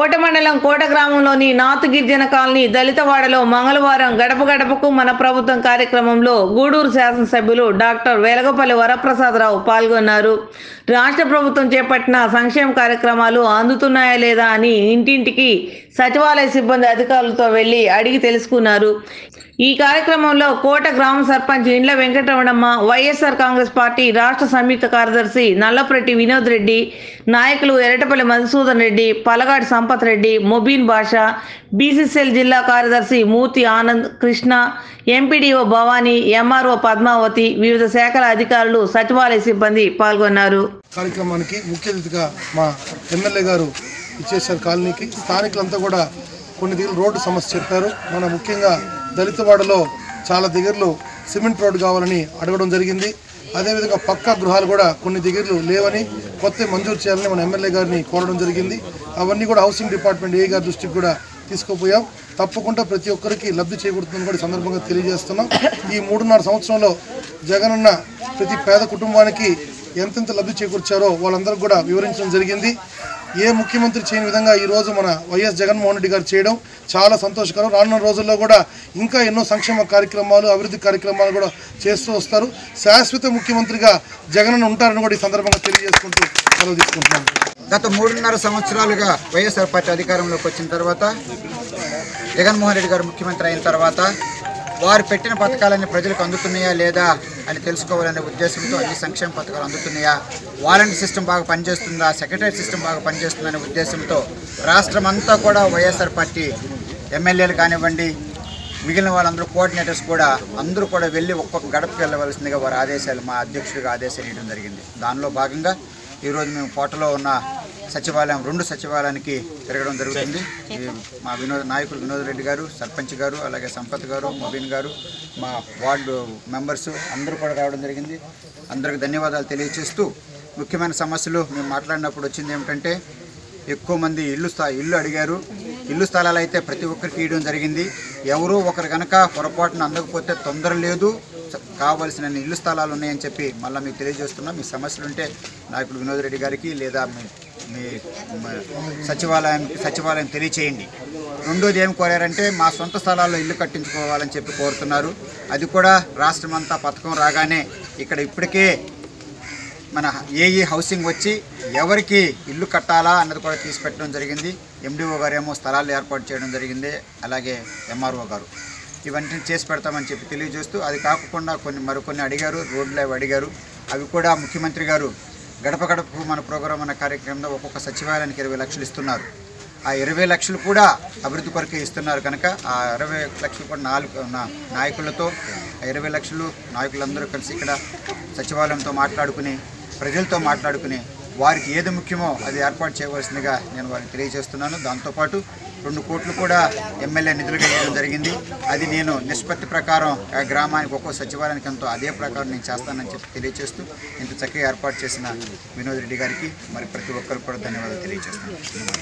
కోట మండలం కోట గ్రామంలోని నాతు గిరిజన కాలనీ దళితవాడలో మంగళవారం గడప గడపకు మన ప్రభుత్వం కార్యక్రమంలో గూడూరు శాసనసభ్యులు డాక్టర్ వేలగపల్లి వరప్రసాదరావు పాల్గొన్నారు. రాష్ట్ర ప్రభుత్వం చేపట్టిన సంక్షేమ కార్యక్రమాలు అందుతున్నాయా లేదా అని ఇంటింటికి సచివాలయ సిబ్బంది అధికారులతో వెళ్ళి అడిగి తెలుసుకున్నారు. ఈ కార్యక్రమంలో కోట గ్రామ సర్పంచ్ ఇండ్ల వెంకటరమణమ్మ వైఎస్ఆర్ కాంగ్రెస్ పార్టీ రాష్ట్ర సంయుక్త కార్యదర్శి నల్లప్రెడ్డి వినోద్ రెడ్డి నాయకులు ఎరటపల్లి మధుసూదన్ రెడ్డి పలగాడి సంపత్ రెడ్డి మొబీన్ బాషా బీసీసీఎల్ జిల్లా కార్యదర్శి మూర్తి ఆనంద్ కృష్ణ ఎంపీడీఓ భవానీ ఎంఆర్ఓ పద్మావతి వివిధ శాఖల అధికారులు సచివాలయ సిబ్బంది పాల్గొన్నారు. కార్యక్రమానికి ముఖ్య అతిథిగా మా ఎమ్మెల్యే గారు ఇచ్చేసారు కాలనీకి. స్థానికులంతా కూడా కొన్ని రోడ్డు సమస్య చెప్పారు. మన ముఖ్యంగా దళితవాడలో చాలా దగ్గరలో సిమెంట్ రోడ్డు కావాలని అడగడం జరిగింది. అదేవిధంగా పక్కా గృహాలు కూడా కొన్ని దగ్గరలు లేవని కొత్త మంజూరు చేయాలని మన ఎమ్మెల్యే గారిని కోరడం జరిగింది. అవన్నీ కూడా హౌసింగ్ డిపార్ట్మెంట్ ఏ గారి దృష్టికి కూడా తీసుకుపోయాం. తప్పకుండా ప్రతి ఒక్కరికి లబ్ధి చేకూరుతుందని కూడా సందర్భంగా తెలియజేస్తున్నాం. ఈ మూడున్నర సంవత్సరంలో జగనన్న ప్రతి పేద కుటుంబానికి ఎంతెంత లబ్ధి చేకూర్చారో వాళ్ళందరికీ కూడా వివరించడం జరిగింది. ఏ ముఖ్యమంత్రి చేయని విధంగా ఈరోజు మన వైఎస్ జగన్మోహన్ రెడ్డి గారు చేయడం చాలా సంతోషకరం. రానున్న రోజుల్లో కూడా ఇంకా ఎన్నో సంక్షేమ కార్యక్రమాలు అభివృద్ధి కార్యక్రమాలు కూడా చేస్తూ వస్తారు. శాశ్వత ముఖ్యమంత్రిగా జగన్ ఉంటారని కూడా ఈ సందర్భంగా తెలియజేసుకుంటూ సెలవు తీసుకుంటున్నాను. గత మూడున్నర సంవత్సరాలుగా వైఎస్ఆర్ పార్టీ అధికారంలోకి వచ్చిన తర్వాత జగన్మోహన్ రెడ్డి గారు ముఖ్యమంత్రి అయిన తర్వాత వారు పెట్టిన పథకాలన్నీ ప్రజలకు అందుతున్నాయా లేదా అని తెలుసుకోవాలనే ఉద్దేశంతో అన్ని సంక్షేమ పథకాలు అందుతున్నాయా? వాలంటీర్ సిస్టమ్ బాగా పనిచేస్తుందా? సెక్రటరీ సిస్టమ్ బాగా పనిచేస్తుందనే ఉద్దేశంతో రాష్ట్రం అంతా కూడా వైఎస్ఆర్ పార్టీ ఎమ్మెల్యేలు కానివ్వండి మిగిలిన వాళ్ళందరూ కోఆర్డినేటర్స్ కూడా అందరూ కూడా వెళ్ళి ఒక్కొక్క గడపకి వెళ్ళవలసిందిగా వారి ఆదేశాలు మా అధ్యక్షుడిగా ఆదేశాలు ఇవ్వడం జరిగింది. దానిలో భాగంగా ఈరోజు మేము కోటలో ఉన్న సచివాలయం రెండు సచివాలయానికి తిరగడం జరుగుతుంది. మా వినోద్ నాయకులు వినోద్ రెడ్డి గారు సర్పంచ్ గారు అలాగే సంపత్ గారు మొబీన్ గారు మా వార్డు మెంబర్స్ అందరూ కూడా రావడం జరిగింది. అందరికి ధన్యవాదాలు తెలియజేస్తూ ముఖ్యమైన సమస్యలు మేము మాట్లాడినప్పుడు వచ్చింది ఏమిటంటే ఎక్కువ మంది ఇల్లు స్థా ఇల్లు అడిగారు. ఇల్లు స్థలాలు అయితే ప్రతి ఒక్కరికి ఇవ్వడం జరిగింది. ఎవరో ఒకరు కనుక పొరపాటున అందకపోతే తొందర లేదు. కావలసిన ఇల్లు స్థలాలు ఉన్నాయని చెప్పి మళ్ళీ మీకు తెలియజేస్తున్నాం. మీ సమస్యలు ఉంటే నాయకుడు వినోద్ రెడ్డి గారికి లేదా మీ సచివాలయం సచివాలయం తెలియచేయండి. రెండోది ఏం కోరారంటే మా సొంత స్థలాల్లో ఇల్లు కట్టించుకోవాలని చెప్పి కోరుతున్నారు. అది కూడా రాష్ట్రం అంతా పథకం రాగానే ఇక్కడ ఇప్పటికే మన ఏఈ హౌసింగ్ వచ్చి ఎవరికి ఇల్లు కట్టాలా అన్నది కూడా తీసి పెట్టడం జరిగింది. ఎండిఓ గారు ఏమో స్థలాలు ఏర్పాటు చేయడం జరిగింది. అలాగే ఎంఆర్ఓ గారు. ఇవన్నీ చేసి పెడతామని చెప్పి తెలియజేస్తూ అది కాకుండా కొన్ని మరికొన్ని అడిగారు రోడ్లు అవి అడిగారు. అవి కూడా ముఖ్యమంత్రి గారు గడప గడపకు మన ప్రోగ్రాం అనే కార్యక్రమంలో ఒక్కొక్క సచివాలయానికి ఇరవై లక్షలు ఇస్తున్నారు. ఆ ఇరవై లక్షలు కూడా అభివృద్ధి కొరకే ఇస్తున్నారు కనుక ఆ ఇరవై లక్షలు కూడా నాలుగు నాయకులతో ఆ ఇరవై లక్షలు నాయకులందరూ కలిసి ఇక్కడ సచివాలయంతో మాట్లాడుకుని ప్రజలతో మాట్లాడుకుని వారికి ఏది ముఖ్యమో అది ఏర్పాటు చేయవలసిందిగా నేను వారికి తెలియజేస్తున్నాను. దాంతోపాటు రెండు కోట్లు కూడా ఎమ్మెల్యే నిధులుగా ఇవ్వడం జరిగింది. అది నేను నిష్పత్తి ప్రకారం ఆ గ్రామానికి ఒక్కో సచివాలయానికి ఎంతో అదే ప్రకారం నేను చేస్తానని చెప్పి తెలియజేస్తూ ఇంత చక్కగా ఏర్పాటు చేసిన వినోద్ రెడ్డి గారికి మరి ప్రతి ఒక్కరికి కూడా ధన్యవాదాలు తెలియజేస్తున్నాను.